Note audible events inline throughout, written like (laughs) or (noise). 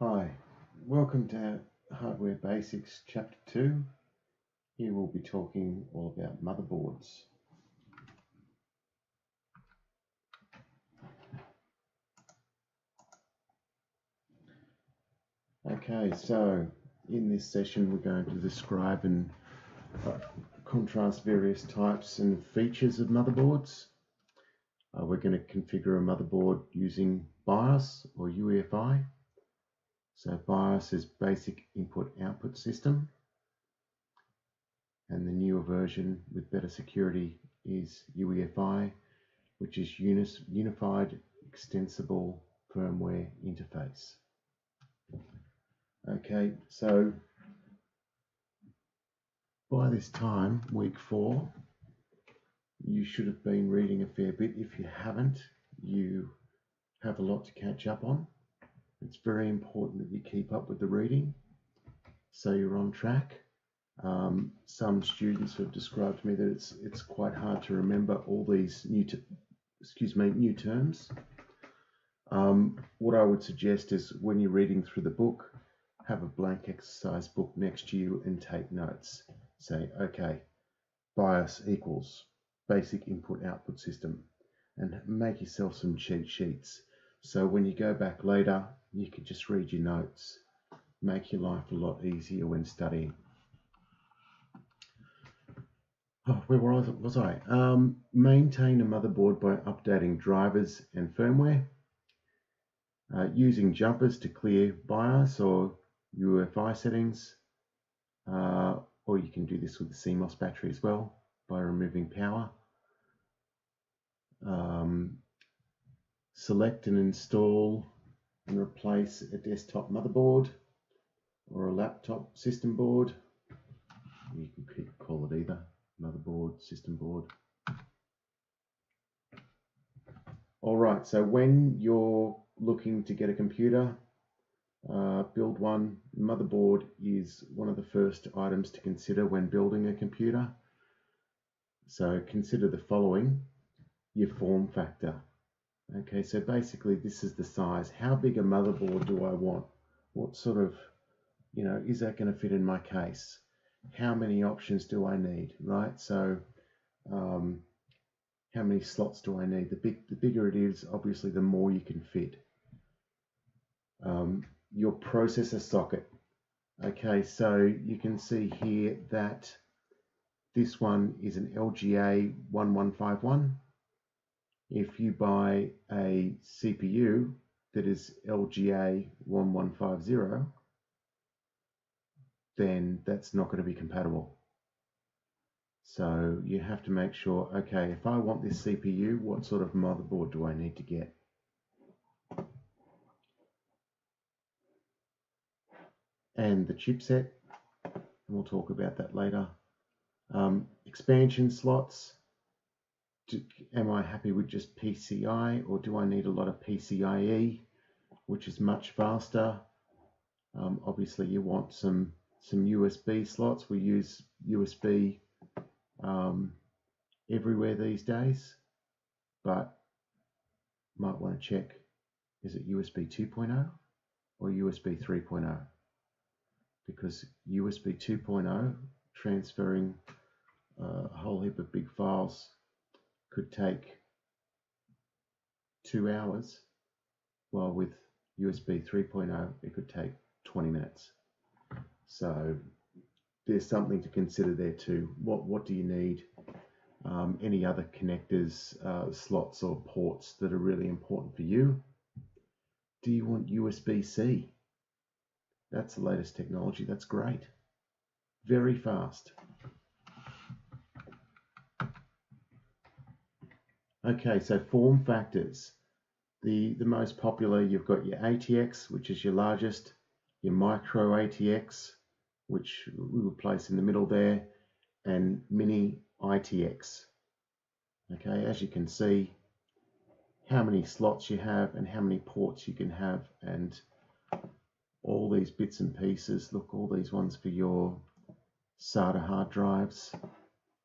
Hi, welcome to Hardware Basics Chapter 2. Here we'll be talking all about motherboards. Okay, so in this session we're going to describe and uh, contrast various types and features of motherboards. Uh, we're going to configure a motherboard using BIOS or UEFI. So BIOS is Basic Input Output System. And the newer version with better security is UEFI, which is Unified Extensible Firmware Interface. Okay, so by this time, week four, you should have been reading a fair bit. If you haven't, you have a lot to catch up on. It's very important that you keep up with the reading so you're on track. Um, some students have described to me that it's it's quite hard to remember all these new excuse me new terms. Um, what I would suggest is when you're reading through the book, have a blank exercise book next to you and take notes. Say, okay, BIOS equals basic input output system and make yourself some cheat sheets. So when you go back later, you can just read your notes, make your life a lot easier when studying. Oh, where was, was I? Um, maintain a motherboard by updating drivers and firmware, uh, using jumpers to clear BIOS or UEFI settings, uh, or you can do this with the CMOS battery as well by removing power. Um, select and install and replace a desktop motherboard or a laptop system board. You can call it either motherboard, system board. All right, so when you're looking to get a computer, uh, build one. Motherboard is one of the first items to consider when building a computer. So consider the following, your form factor. Okay, so basically this is the size. How big a motherboard do I want? What sort of, you know, is that going to fit in my case? How many options do I need, right? So um, how many slots do I need? The, big, the bigger it is, obviously the more you can fit. Um, your processor socket. Okay, so you can see here that this one is an LGA 1151. If you buy a CPU that is LGA 1150, then that's not going to be compatible. So you have to make sure, okay, if I want this CPU, what sort of motherboard do I need to get? and the chipset. And we'll talk about that later. Um, expansion slots. Do, am I happy with just PCI or do I need a lot of PCIe, which is much faster? Um, obviously, you want some some USB slots. We use USB um, everywhere these days, but might want to check is it USB 2.0 or USB 3.0? because USB 2.0 transferring uh, a whole heap of big files could take two hours, while with USB 3.0 it could take 20 minutes. So there's something to consider there too. What what do you need? Um, any other connectors, uh, slots, or ports that are really important for you? Do you want USB-C? That's the latest technology. That's great. Very fast. Okay, so form factors. The, the most popular, you've got your ATX, which is your largest, your micro ATX, which we will place in the middle there, and mini ITX. Okay, as you can see, how many slots you have and how many ports you can have and all these bits and pieces. Look, all these ones for your SATA hard drives.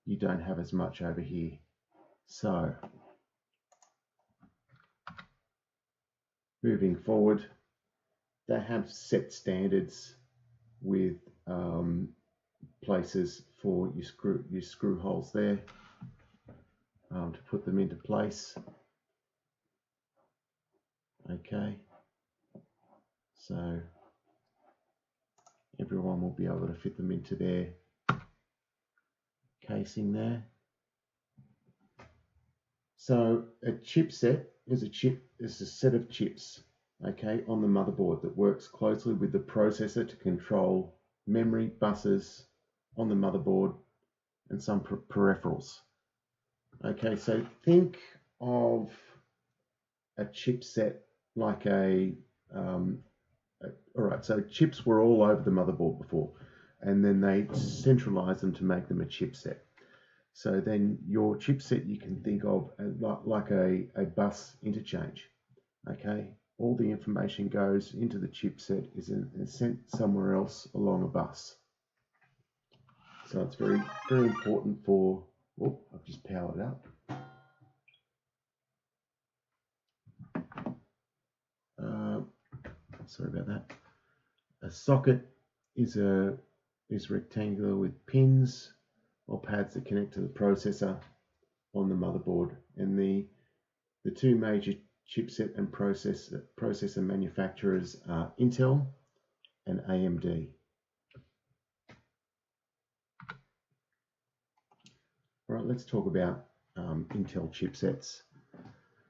You don't have as much over here. So, moving forward, they have set standards with um, places for your screw your screw holes there um, to put them into place. Okay, so everyone will be able to fit them into their casing there. So a chipset is a chip is a set of chips, okay, on the motherboard that works closely with the processor to control memory buses on the motherboard and some per peripherals. Okay, so think of a chipset like a, um, a, all right, so chips were all over the motherboard before, and then they centralized them to make them a chipset. So then your chipset you can think of like a, a bus interchange. Okay, all the information goes into the chipset is, is sent somewhere else along a bus. So it's very very important for. Oh, I've just powered up. Uh, sorry about that. A socket is a is rectangular with pins or pads that connect to the processor on the motherboard. And the, the two major chipset and processor, processor manufacturers are Intel and AMD. All right, let's talk about um, Intel chipsets.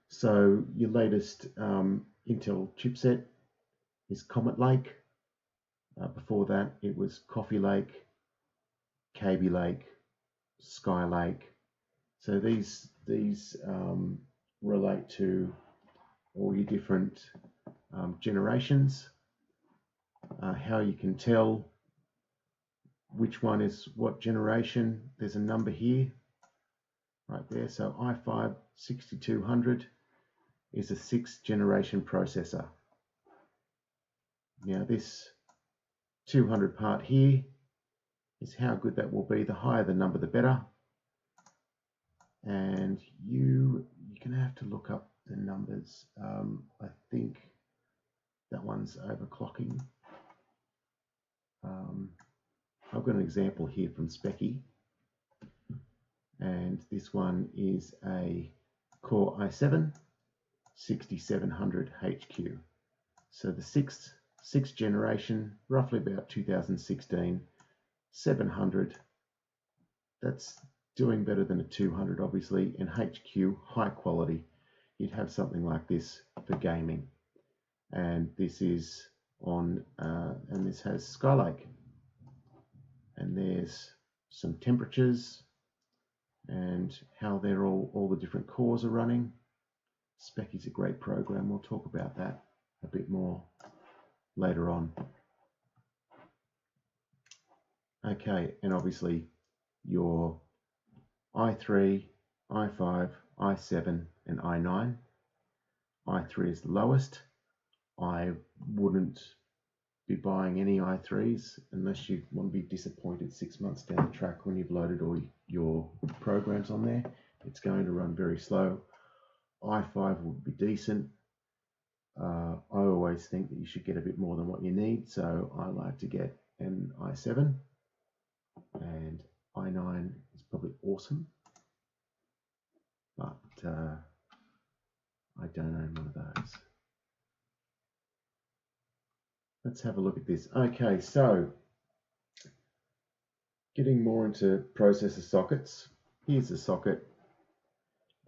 So your latest um, Intel chipset is Comet Lake. Uh, before that, it was Coffee Lake, Kaby Lake, Skylake. So these these um, relate to all your different um, generations. Uh, how you can tell which one is what generation. There's a number here, right there. So i5 6200 is a sixth generation processor. Now this 200 part here is how good that will be. The higher the number, the better. And you, you're going to have to look up the numbers. Um, I think that one's overclocking. Um, I've got an example here from Speccy. And this one is a Core i7 6700 HQ. So the sixth, sixth generation, roughly about 2016 700. That's doing better than a 200, obviously. In HQ, high quality. You'd have something like this for gaming. And this is on, uh, and this has Skylake. And there's some temperatures and how they're all, all the different cores are running. Speccy's a great program. We'll talk about that a bit more later on. Okay, and obviously your i3, i5, i7, and i9. i3 is the lowest. I wouldn't be buying any i3s unless you want to be disappointed six months down the track when you've loaded all your programs on there. It's going to run very slow. i5 would be decent. Uh, I always think that you should get a bit more than what you need, so I like to get an i7 and i9 is probably awesome, but uh, I don't own one of those. Let's have a look at this. Okay, so getting more into processor sockets. Here's the socket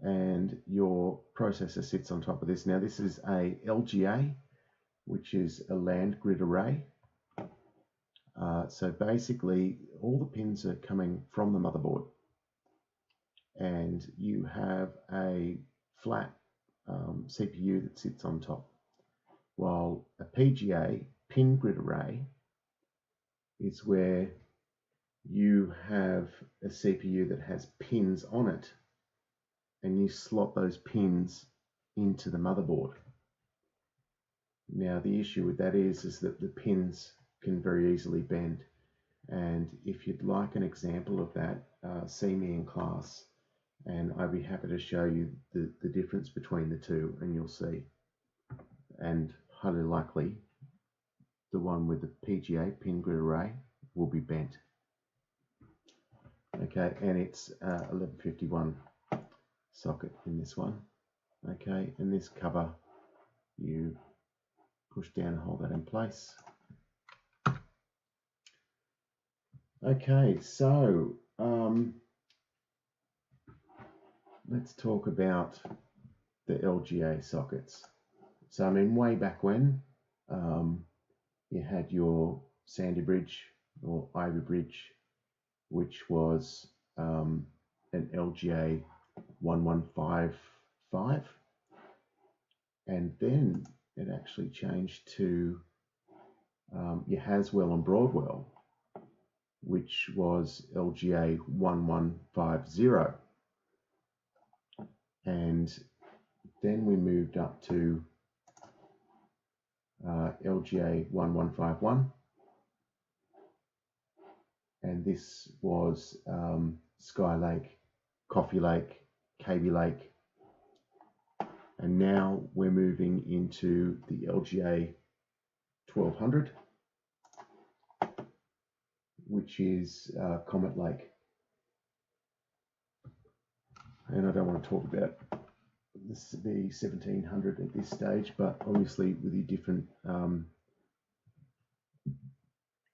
and your processor sits on top of this. Now this is a LGA, which is a land grid array. Uh, so basically, all the pins are coming from the motherboard, and you have a flat um, CPU that sits on top, while a PGA pin grid array is where you have a CPU that has pins on it, and you slot those pins into the motherboard. Now the issue with that is, is that the pins can very easily bend. And if you'd like an example of that, uh, see me in class and I'd be happy to show you the, the difference between the two and you'll see. And highly likely the one with the PGA pin grid array will be bent. Okay, and it's uh, 1151 socket in this one. Okay, and this cover you push down and hold that in place. Okay, so um, let's talk about the LGA sockets. So I mean, way back when um, you had your Sandy Bridge or Ivy Bridge, which was um, an LGA 1155, and then it actually changed to um, your Haswell and Broadwell, which was LGA 1150. And then we moved up to uh, LGA 1151. And this was um, Skylake, Coffee Lake, Kaby Lake. And now we're moving into the LGA 1200 which is uh, Comet Lake. And I don't want to talk about this, the 1700 at this stage, but obviously with your different um,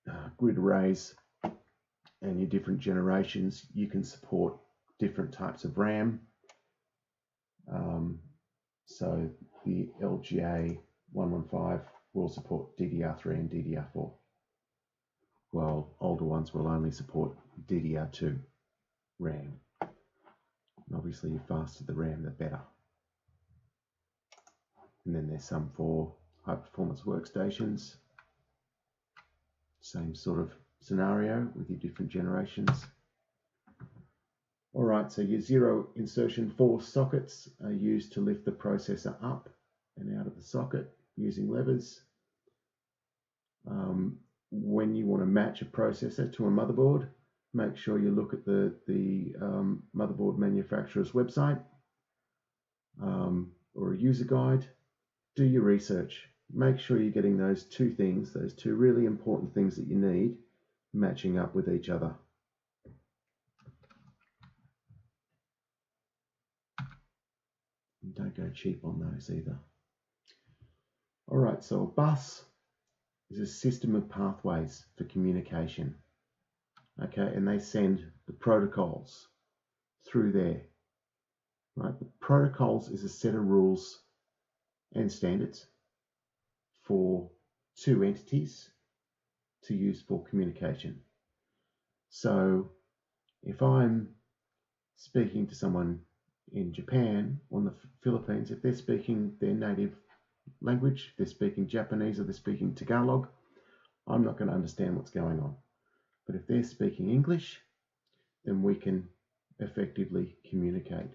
uh, grid arrays and your different generations, you can support different types of RAM. Um, so the LGA 115 will support DDR3 and DDR4 while older ones will only support DDR2 RAM. And obviously, the faster the RAM, the better. And then there's some for high performance workstations. Same sort of scenario with your different generations. All right, so your zero insertion force sockets are used to lift the processor up and out of the socket using levers. Um, when you want to match a processor to a motherboard, make sure you look at the, the um, motherboard manufacturer's website um, or a user guide. Do your research. Make sure you're getting those two things, those two really important things that you need, matching up with each other. And don't go cheap on those either. All right, so a bus is a system of pathways for communication. Okay, and they send the protocols through there. Right, the protocols is a set of rules and standards for two entities to use for communication. So if I'm speaking to someone in Japan or the Philippines, if they're speaking their native language, if they're speaking Japanese or they're speaking Tagalog, I'm not going to understand what's going on. But if they're speaking English, then we can effectively communicate.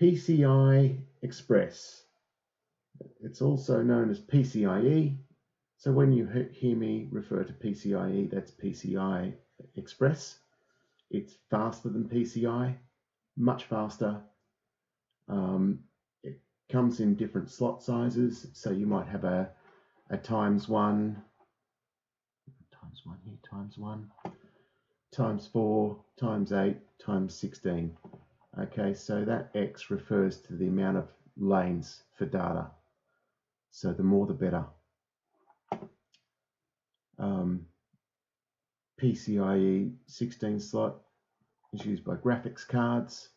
PCI Express. It's also known as PCIe. So when you hear me refer to PCIe, that's PCI Express. It's faster than PCI, much faster. Um, it comes in different slot sizes, so you might have a, a times one, times one here, times one, times four, times eight, times 16. Okay, so that X refers to the amount of lanes for data. So the more the better. Um, PCIe 16 slot is used by graphics cards,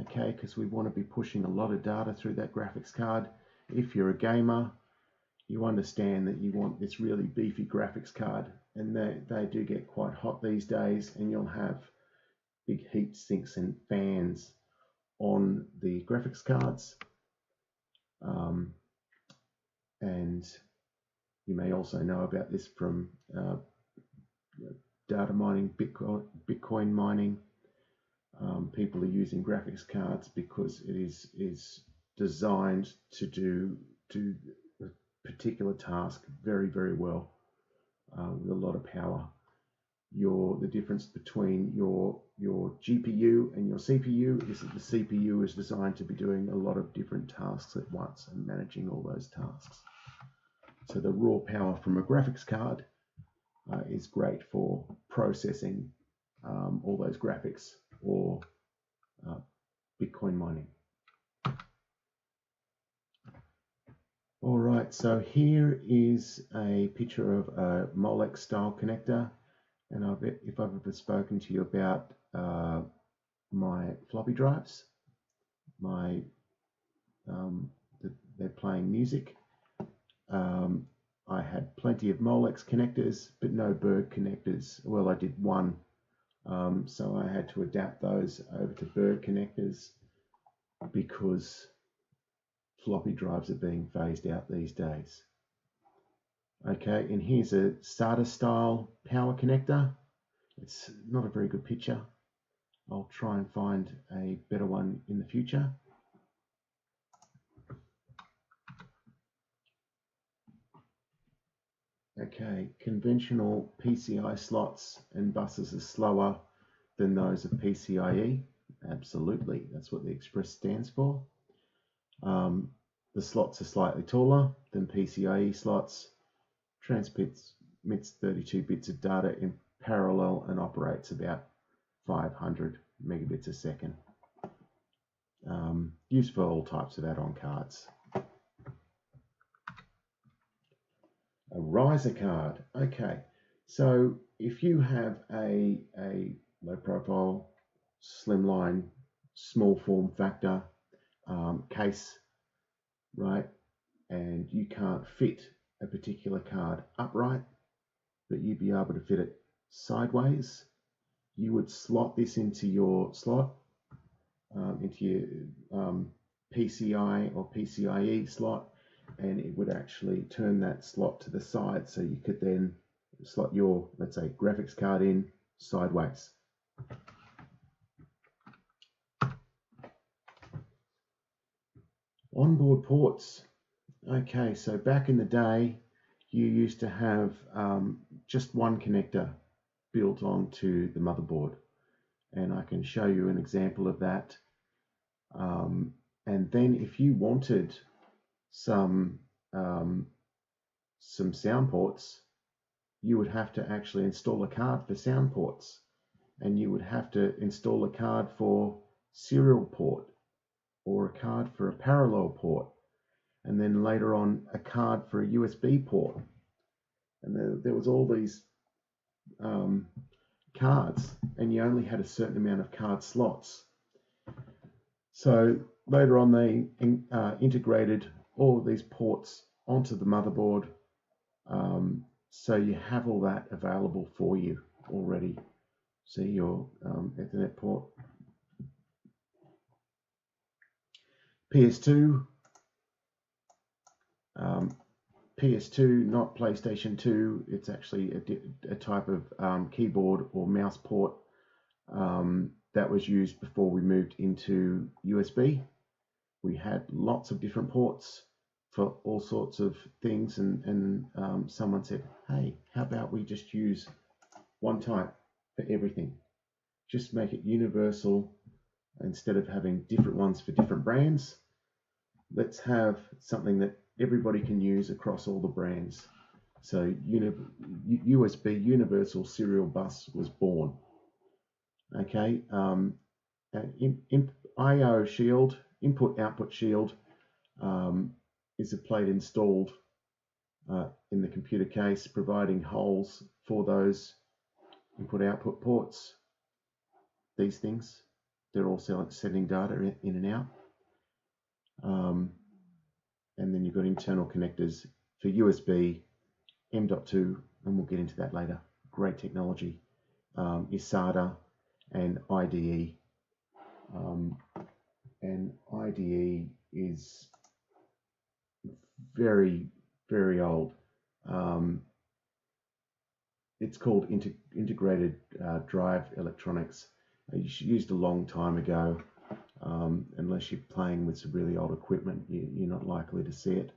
okay, because we want to be pushing a lot of data through that graphics card. If you're a gamer, you understand that you want this really beefy graphics card, and they, they do get quite hot these days, and you'll have big heat sinks and fans on the graphics cards. Um, and you may also know about this from uh, data mining, Bitcoin, Bitcoin mining, um, people are using graphics cards because it is is designed to do do a particular task very very well uh, with a lot of power. Your the difference between your your GPU and your CPU is that the CPU is designed to be doing a lot of different tasks at once and managing all those tasks. So the raw power from a graphics card uh, is great for processing um, all those graphics or uh, Bitcoin mining. All right, so here is a picture of a Molex style connector. And I've, if I've ever spoken to you about uh, my floppy drives, my um, the, they're playing music. Um, I had plenty of Molex connectors, but no Berg connectors. Well, I did one, um, so I had to adapt those over to Berg connectors because floppy drives are being phased out these days. Okay, and here's a SATA style power connector. It's not a very good picture. I'll try and find a better one in the future. Okay, conventional PCI slots and buses are slower than those of PCIe. Absolutely, that's what the Express stands for. Um, the slots are slightly taller than PCIe slots, transmits 32 bits of data in parallel and operates about 500 megabits a second. Um, used for all types of add-on cards. A riser card. Okay, so if you have a, a low profile, slimline, small form factor um, case right? And you can't fit a particular card upright, but you'd be able to fit it sideways. You would slot this into your slot, um, into your um, PCI or PCIe slot, and it would actually turn that slot to the side so you could then slot your, let's say, graphics card in sideways. Onboard ports. Okay, so back in the day, you used to have um, just one connector built onto the motherboard. And I can show you an example of that. Um, and then if you wanted some, um, some sound ports, you would have to actually install a card for sound ports. And you would have to install a card for serial port or a card for a parallel port, and then later on a card for a USB port. And there, there was all these um, cards, and you only had a certain amount of card slots. So later on, they uh, integrated all of these ports onto the motherboard, um, so you have all that available for you already. See your um, Ethernet port PS2, um, PS2, not PlayStation 2. It's actually a, a type of um, keyboard or mouse port um, that was used before we moved into USB. We had lots of different ports for all sorts of things, and, and um, someone said, Hey, how about we just use one type for everything? Just make it universal instead of having different ones for different brands, let's have something that everybody can use across all the brands. So USB Universal Serial Bus was born. Okay, um, in, I/O shield, input output shield, um, is a plate installed uh, in the computer case, providing holes for those input output ports. These things they're all sending data in and out. Um, and then you've got internal connectors for USB, M.2, and we'll get into that later. Great technology. Um, and IDE. Um, and IDE is very, very old. Um, it's called integrated uh, drive electronics It's used a long time ago. Um, unless you're playing with some really old equipment, you, you're not likely to see it.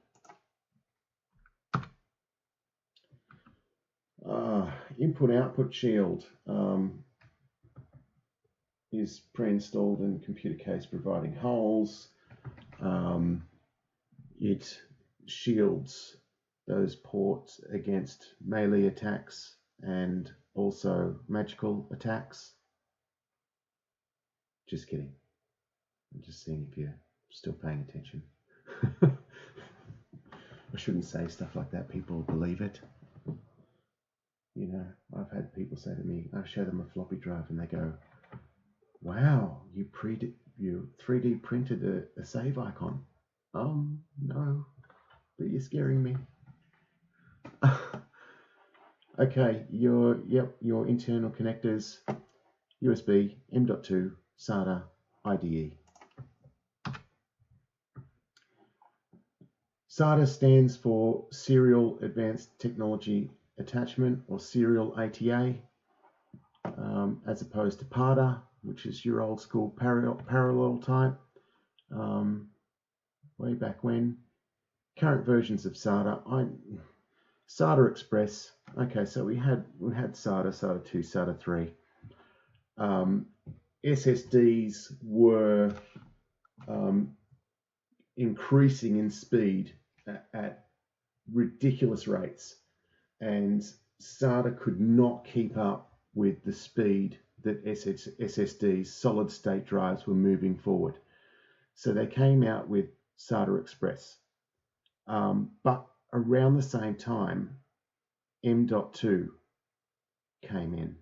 Uh, input output shield. Um, is pre-installed in computer case providing holes. Um, it shields those ports against melee attacks and also magical attacks. Just kidding. I'm just seeing if you're still paying attention. (laughs) I shouldn't say stuff like that. People believe it. You know, I've had people say to me, I show them a floppy drive and they go, wow, you pre you 3D printed a, a save icon. Um, no, but you're scaring me. (laughs) okay, your yep, your internal connectors, USB, M.2, SATA, IDE. SATA stands for Serial Advanced Technology Attachment or Serial ATA, um, as opposed to PATA, which is your old school parallel, parallel type, um, way back when. Current versions of SATA, I, SATA Express. Okay, so we had we had SATA, SATA 2, SATA 3. Um, SSDs were um, increasing in speed at, at ridiculous rates, and SATA could not keep up with the speed that SS, SSDs, solid state drives, were moving forward. So they came out with SATA Express. Um, but around the same time, M.2 came in.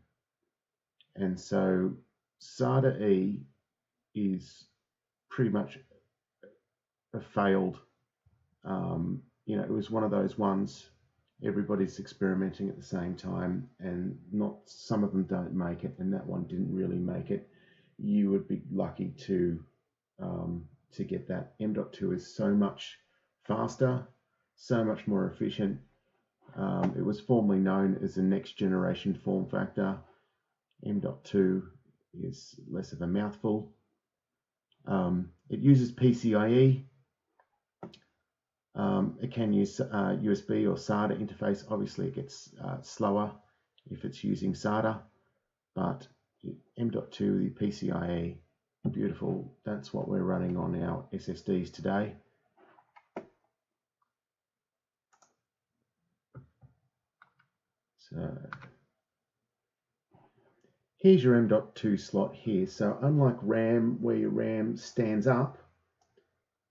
And so SATA E is pretty much a failed, um, you know, it was one of those ones everybody's experimenting at the same time and not some of them don't make it and that one didn't really make it you would be lucky to um, to get that m.2 is so much faster so much more efficient um, it was formerly known as the next generation form factor m.2 is less of a mouthful um, it uses PCIe um, it can use uh, USB or SATA interface. Obviously, it gets uh, slower if it's using SATA, but M.2, the PCIe, beautiful. That's what we're running on our SSDs today. So here's your M.2 slot here. So unlike RAM, where your RAM stands up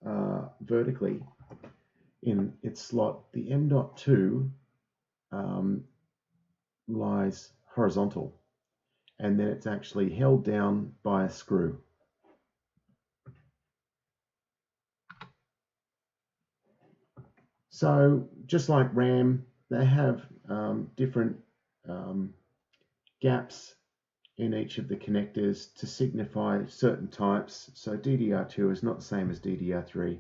uh, vertically, in its slot, the M.2 um, lies horizontal and then it's actually held down by a screw. So just like RAM, they have um, different um, gaps in each of the connectors to signify certain types. So DDR2 is not the same as DDR3.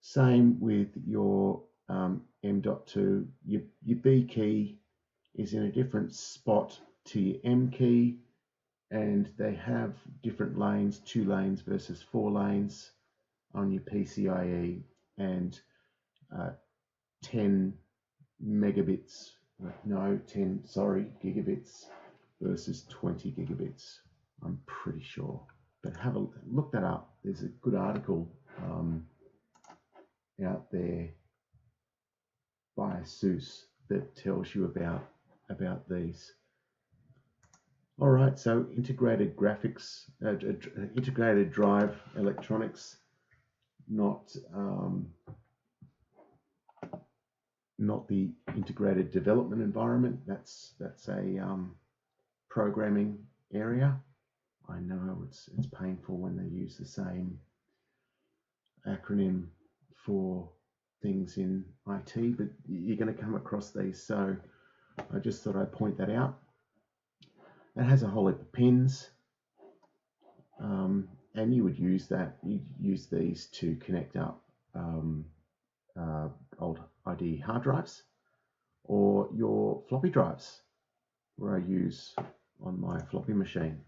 Same with your um, M.2. Your, your B key is in a different spot to your M key and they have different lanes, two lanes versus four lanes on your PCIe and uh, 10 megabits, no, 10, sorry, gigabits versus 20 gigabits. I'm pretty sure. But have a look that up. There's a good article um, out there by ASUS that tells you about about these. All right, so integrated graphics, uh, integrated drive electronics, not um, not the integrated development environment. That's that's a um, programming area. I know it's it's painful when they use the same acronym for things in IT, but you're going to come across these. So I just thought I'd point that out. It has a whole heap of pins, um, and you would use that. You use these to connect up um, uh, old ID hard drives or your floppy drives, where I use on my floppy machine.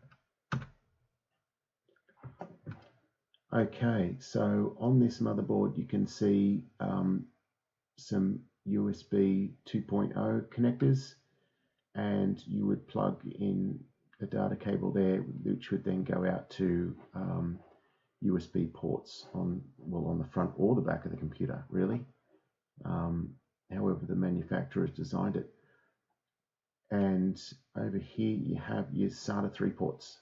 Okay, so on this motherboard you can see um, some USB 2.0 connectors and you would plug in a data cable there, which would then go out to um, USB ports on well on the front or the back of the computer, really. Um, however, the manufacturer has designed it. And over here you have your SATA 3 ports.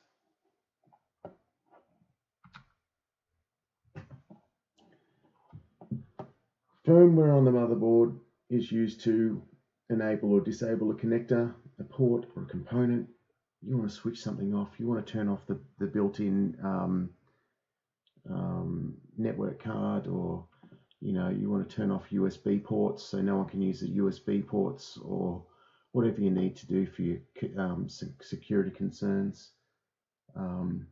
Firmware on the motherboard is used to enable or disable a connector, a port, or a component. You want to switch something off. You want to turn off the, the built-in um, um, network card or you know you want to turn off USB ports so no one can use the USB ports or whatever you need to do for your um, security concerns. Um,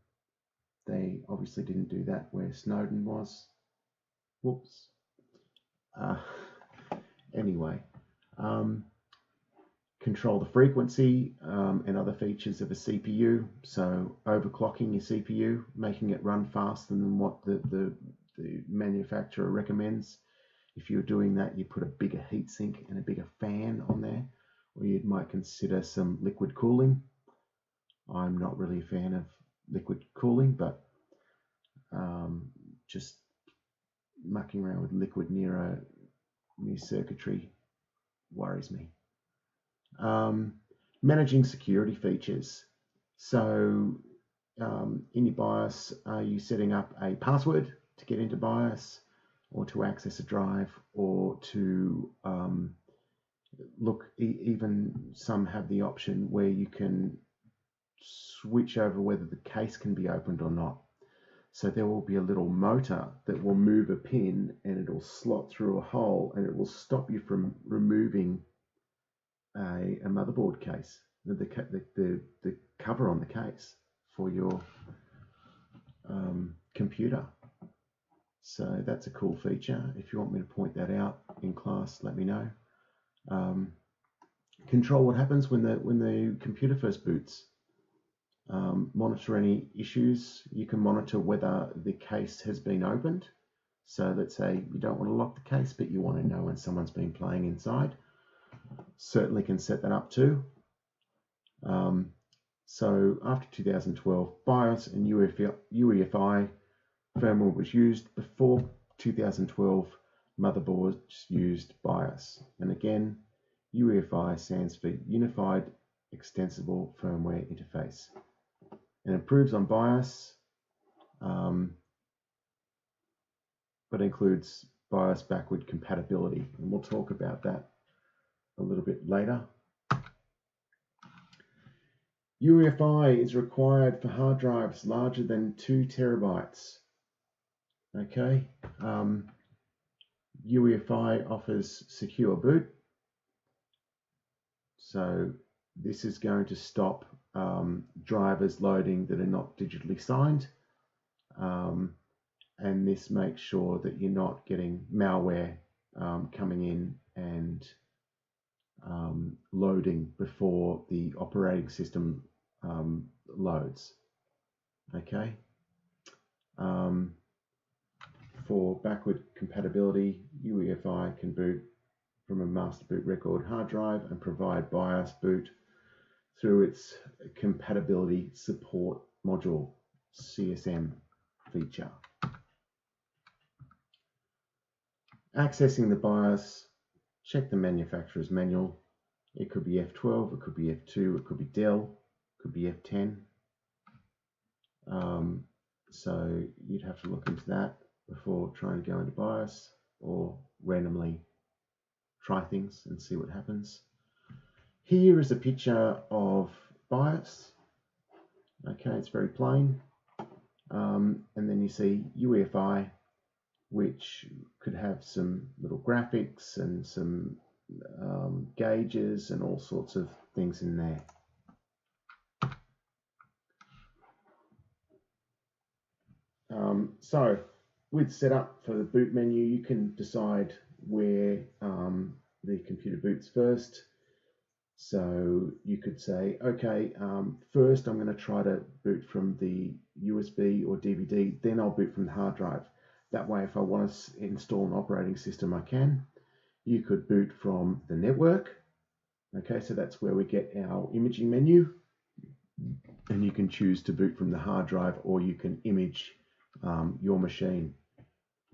they obviously didn't do that where Snowden was. Whoops. Uh, anyway, um, control the frequency um, and other features of a CPU. So overclocking your CPU, making it run faster than what the, the, the manufacturer recommends. If you're doing that, you put a bigger heatsink and a bigger fan on there, or you might consider some liquid cooling. I'm not really a fan of liquid cooling, but um, just mucking around with liquid near a near circuitry worries me. Um, managing security features. So um, in your BIOS, are you setting up a password to get into BIOS or to access a drive or to um, look, e even some have the option where you can switch over whether the case can be opened or not. So there will be a little motor that will move a pin and it'll slot through a hole and it will stop you from removing a, a motherboard case, the, the, the, the, cover on the case for your um, computer. So that's a cool feature. If you want me to point that out in class, let me know. Um, control what happens when the when the computer first boots. Um, monitor any issues. You can monitor whether the case has been opened. So let's say you don't want to lock the case, but you want to know when someone's been playing inside. Certainly can set that up too. Um, so after 2012, BIOS and UEFI, UEFI firmware was used. Before 2012, motherboards used BIOS. And again, UEFI stands for Unified Extensible Firmware Interface and improves on BIOS, um, but includes BIOS backward compatibility. And we'll talk about that a little bit later. UEFI is required for hard drives larger than two terabytes. Okay, um, UEFI offers secure boot. So this is going to stop um, drivers loading that are not digitally signed. Um, and this makes sure that you're not getting malware um, coming in and um, loading before the operating system um, loads. Okay. Um, for backward compatibility, UEFI can boot from a master boot record hard drive and provide BIOS boot through its compatibility support module CSM feature. Accessing the BIOS, check the manufacturer's manual. It could be F12, it could be F2, it could be Del, it could be F10. Um, so you'd have to look into that before trying to go into BIOS or randomly try things and see what happens. Here is a picture of BIOS. Okay, it's very plain. Um, and then you see UEFI, which could have some little graphics and some um, gauges and all sorts of things in there. Um, so with setup for the boot menu, you can decide where um, the computer boots first. So you could say, okay, um, first I'm going to try to boot from the USB or DVD, then I'll boot from the hard drive. That way, if I want to install an operating system, I can. You could boot from the network. Okay, so that's where we get our imaging menu. and you can choose to boot from the hard drive or you can image um, your machine.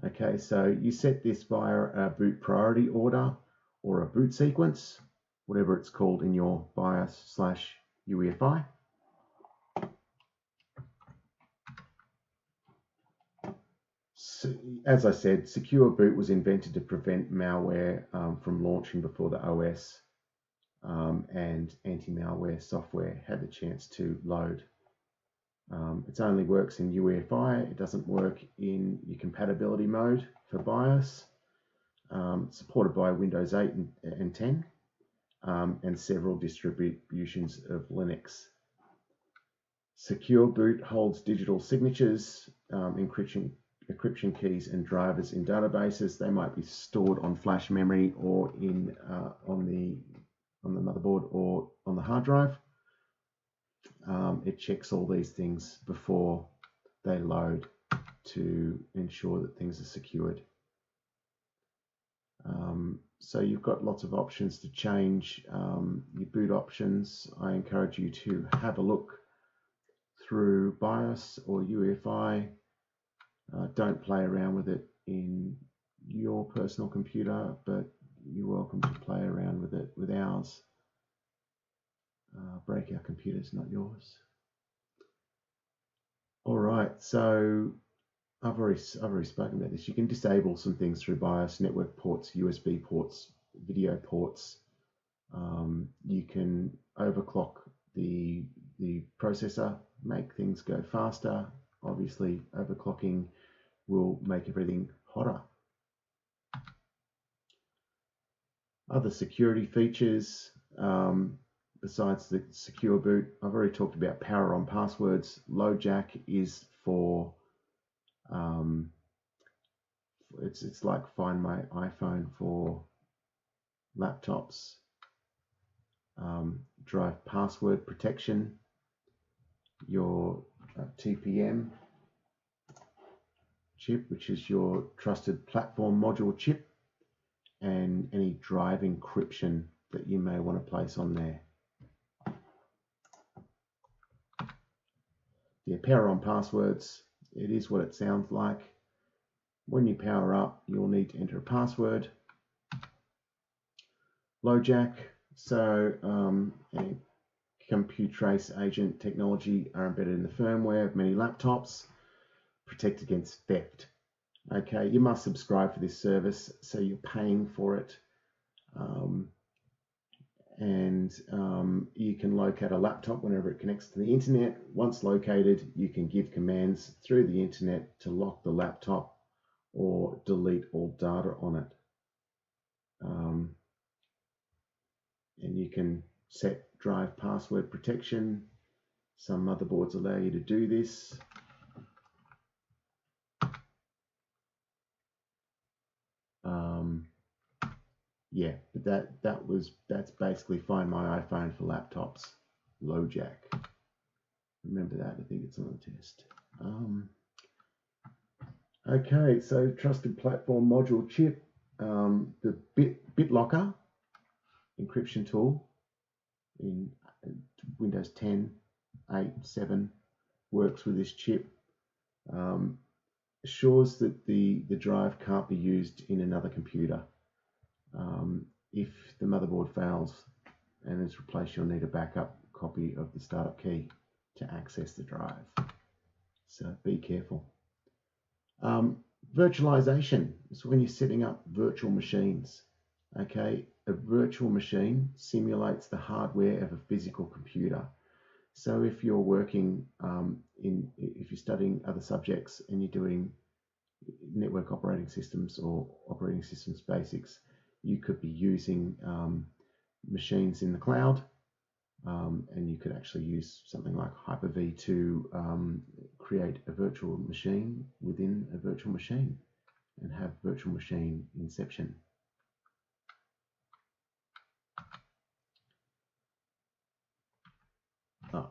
Okay, so you set this via a boot priority order or a boot sequence, whatever it's called in your BIOS slash UEFI. As I said, Secure Boot was invented to prevent malware um, from launching before the OS um, and anti-malware software had the chance to load. Um, it only works in UEFI. It doesn't work in your compatibility mode for BIOS. Um, supported by Windows 8 and, and 10 um, and several distributions of Linux. Secure Boot holds digital signatures, um, encryption, encryption keys, and drivers in databases. They might be stored on flash memory or in uh, on the on the motherboard or on the hard drive. Um, it checks all these things before they load to ensure that things are secured. Um, so you've got lots of options to change um, your boot options. I encourage you to have a look through BIOS or UEFI. Uh, don't play around with it in your personal computer, but you're welcome to play around with it with ours. Uh, break our computers, not yours. All right, so I've already, I've already spoken about this. You can disable some things through BIOS, network ports, USB ports, video ports. Um, you can overclock the, the processor, make things go faster. Obviously, overclocking will make everything hotter. Other security features, um, besides the secure boot, I've already talked about power on passwords. LoJack is for um, it's it's like Find My iPhone for laptops. Um, drive password protection. Your uh, TPM chip, which is your trusted platform module chip, and any drive encryption that you may want to place on there. The power on passwords it is what it sounds like. When you power up, you'll need to enter a password. LoJack, so um, a Computrace agent technology are embedded in the firmware of many laptops, protect against theft. Okay, you must subscribe for this service, so you're paying for it. Um, and um, you can locate a laptop whenever it connects to the internet. Once located, you can give commands through the internet to lock the laptop or delete all data on it. Um, and you can set drive password protection. Some motherboards allow you to do this. Yeah, but that that was that's basically Find My iPhone for laptops, LoJack. Remember that? I think it's on the test. Um, okay, so trusted platform module chip, um, the Bit BitLocker encryption tool in Windows 10, 8, 7 works with this chip. Um, assures that the, the drive can't be used in another computer. Um, if the motherboard fails and is replaced, you'll need a backup copy of the startup key to access the drive. So be careful. Um, virtualization is when you're setting up virtual machines. Okay, a virtual machine simulates the hardware of a physical computer. So if you're working um, in, if you're studying other subjects and you're doing network operating systems or operating systems basics, you could be using um, machines in the cloud um, and you could actually use something like Hyper-V to um, create a virtual machine within a virtual machine and have virtual machine inception. Oh.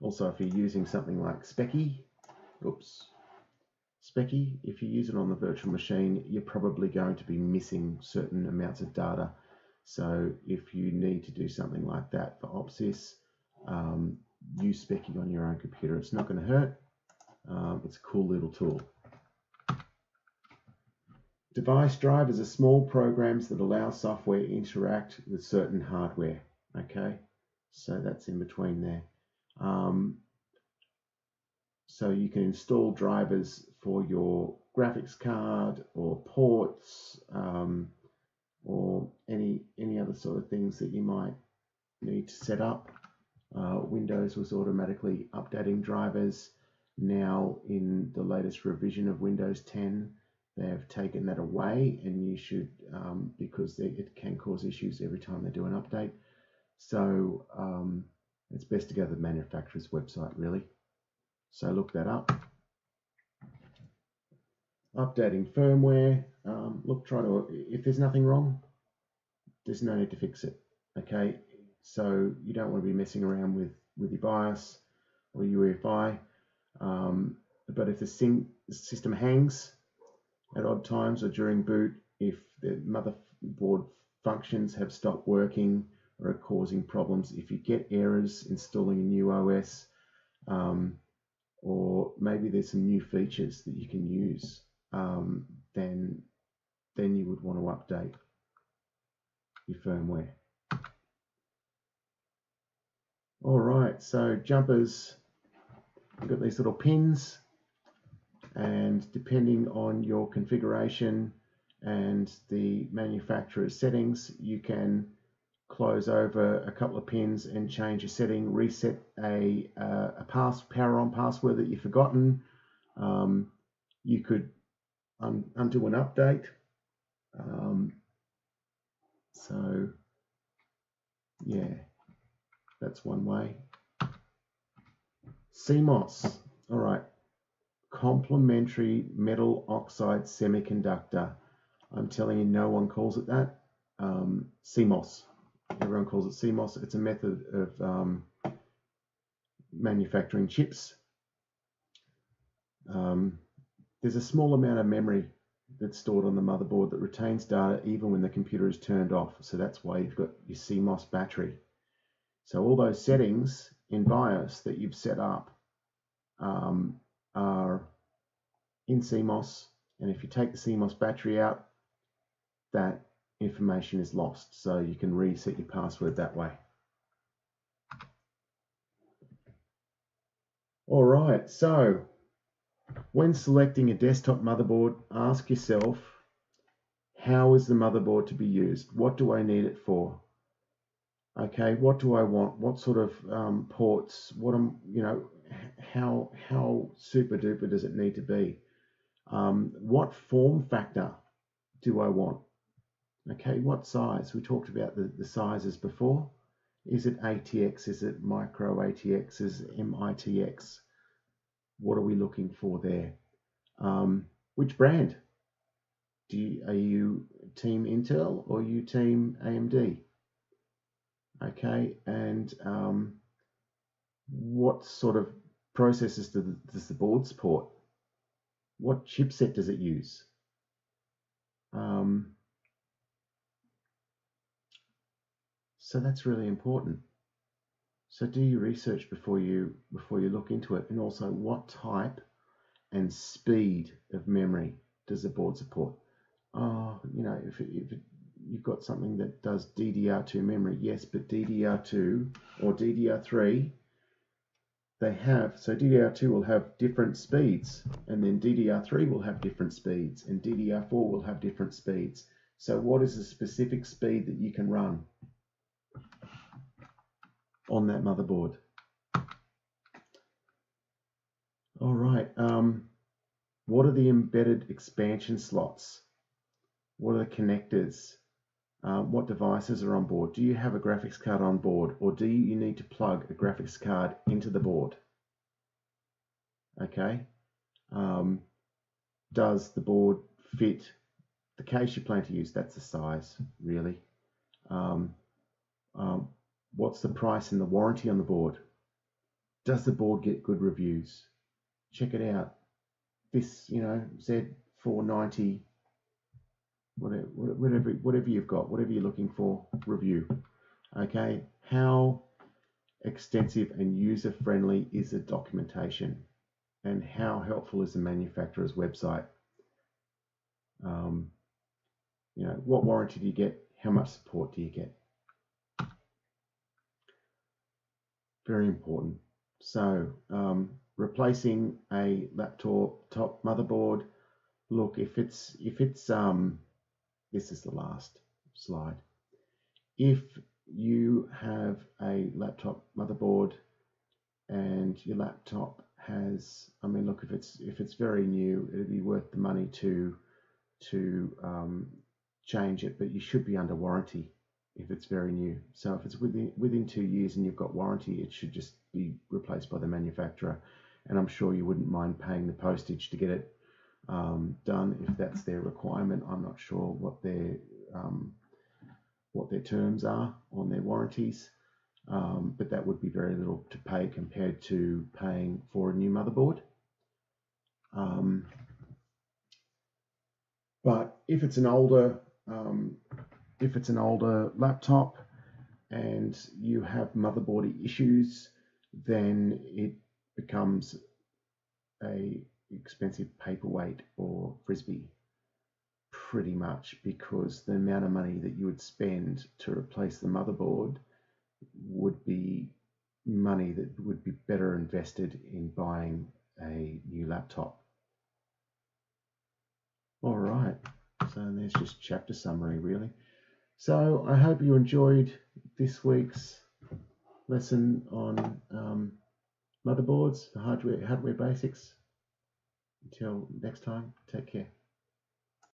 Also, if you're using something like Speccy, oops, Speccy, if you use it on the virtual machine, you're probably going to be missing certain amounts of data. So if you need to do something like that for OpSys, um, you specking on your own computer. It's not going to hurt. Um, it's a cool little tool. Device drivers are small programs that allow software interact with certain hardware. Okay, so that's in between there. Um, so you can install drivers for your graphics card or ports um, or any any other sort of things that you might need to set up. Uh, Windows was automatically updating drivers. Now in the latest revision of Windows 10, they have taken that away and you should, um, because they, it can cause issues every time they do an update. So um, it's best to go to the manufacturer's website really. So look that up. Updating firmware. Um, look, try to, if there's nothing wrong, there's no need to fix it. Okay, so you don't want to be messing around with, with your BIOS or UEFI. Um, but if the system hangs at odd times or during boot, if the motherboard functions have stopped working or are causing problems, if you get errors installing a new OS, um, or maybe there's some new features that you can use, um, then then you would want to update your firmware. All right, so jumpers, you've got these little pins and depending on your configuration and the manufacturer's settings, you can close over a couple of pins and change a setting, reset a, uh, a pass, power on password that you've forgotten. Um, you could un undo an update. Um, so, yeah, that's one way. CMOS, all right, complementary metal oxide semiconductor. I'm telling you, no one calls it that. Um, CMOS. Everyone calls it CMOS. It's a method of um, manufacturing chips. Um, there's a small amount of memory that's stored on the motherboard that retains data even when the computer is turned off. So that's why you've got your CMOS battery. So all those settings in BIOS that you've set up um, are in CMOS. And if you take the CMOS battery out, that information is lost. So you can reset your password that way. All right, so when selecting a desktop motherboard, ask yourself, how is the motherboard to be used? What do I need it for? Okay, what do I want? What sort of um, ports? What am you know? How how super duper does it need to be? Um, what form factor do I want? Okay, what size? We talked about the, the sizes before. Is it ATX? Is it micro ATX? Is it MITX? What are we looking for there? Um, which brand? Do you, are you team Intel or you team AMD? Okay, and um, what sort of processors do the, does the board support? What chipset does it use? Um, so that's really important. So do your research before you before you look into it, and also what type and speed of memory does the board support? Oh, you know, if, if you've got something that does DDR2 memory, yes, but DDR2 or DDR3, they have, so DDR2 will have different speeds, and then DDR3 will have different speeds, and DDR4 will have different speeds. So what is the specific speed that you can run? On that motherboard. All right, um, what are the embedded expansion slots? What are the connectors? Uh, what devices are on board? Do you have a graphics card on board or do you need to plug a graphics card into the board? Okay. Um, does the board fit the case you plan to use? That's the size, really. Um, um, What's the price and the warranty on the board? Does the board get good reviews? Check it out. This, you know, Z490, whatever, whatever, whatever you've got, whatever you're looking for, review. Okay, how extensive and user friendly is the documentation and how helpful is the manufacturer's website? Um, you know, what warranty do you get? How much support do you get? Very important. So, um, replacing a laptop top motherboard. Look, if it's if it's um, this is the last slide. If you have a laptop motherboard and your laptop has I mean look if it's if it's very new it'd be worth the money to to um, change it but you should be under warranty if it's very new. So if it's within within two years and you've got warranty it should just be replaced by the manufacturer. And I'm sure you wouldn't mind paying the postage to get it um, done if that's their requirement. I'm not sure what their um, what their terms are on their warranties um, but that would be very little to pay compared to paying for a new motherboard. Um, but if it's an older, um, if it's an older laptop and you have motherboard issues, then it becomes a expensive paperweight or frisbee pretty much because the amount of money that you would spend to replace the motherboard would be money that would be better invested in buying a new laptop. All right, so there's just chapter summary really. So I hope you enjoyed this week's lesson on um, motherboards, hardware, hardware basics. Until next time, take care.